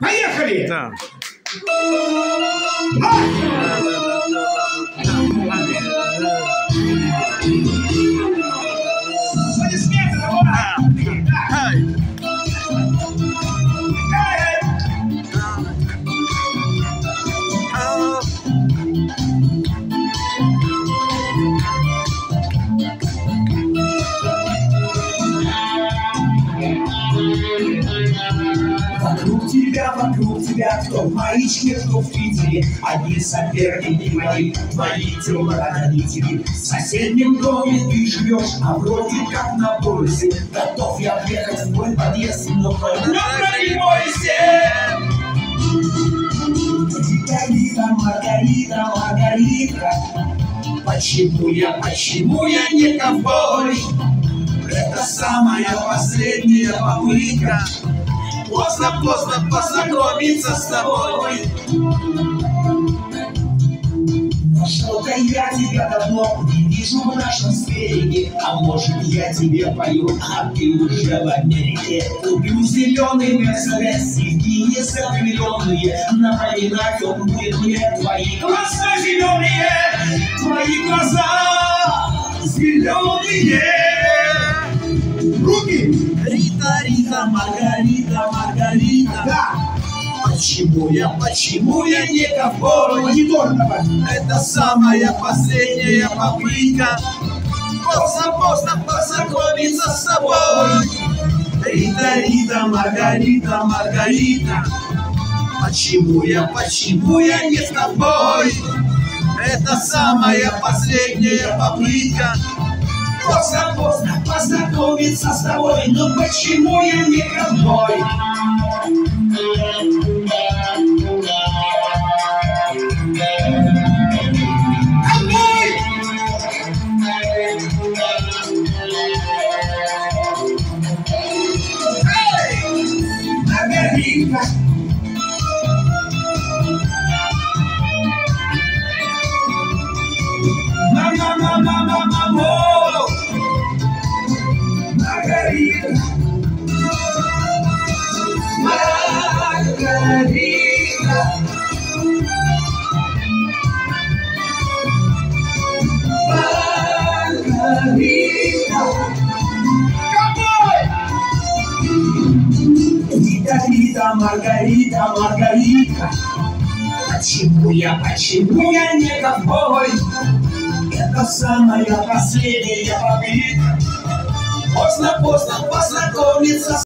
Поехали! Да. Вокруг тебя, вокруг тебя, кто в Маичке, кто в Питере, Одни соперники мои, твои телохранители. В соседнем доме ты живешь, а вроде как на пульсе. Готов я въехать в твой подъезд, но только не бойся. Маргарита, Маргарита, Маргарита, Почему я, почему я не ковбой? Это самая последняя попытка. Поздно, поздно познакомиться с тобой. Нашел-ка я тебя давно, не вижу в нашем сфере А может я тебе пою, а ты уже в Америке. Куплю зеленый Мерседес и Гине закрепленные Напоминать он будет мне твои глаза зеленые Твои глаза зеленые Руки! Рита, Рита, Маргарита, Маргарита Да! Почему я, почему я не ковбой? Монитор давай! Это самая последняя попытка Поздно, поздно познакомиться с тобой Рита, Рита, Маргарита, Маргарита Почему я, почему я не с тобой? Это самая последняя попытка Поздно, поздно познакомиться с тобой Но почему я не ковбой? Ковбой! Маргарита! Маргарита! Маргарита. Почему я, почему я не ковбой? Это самая последняя попытка. Поздно, поздно познакомиться с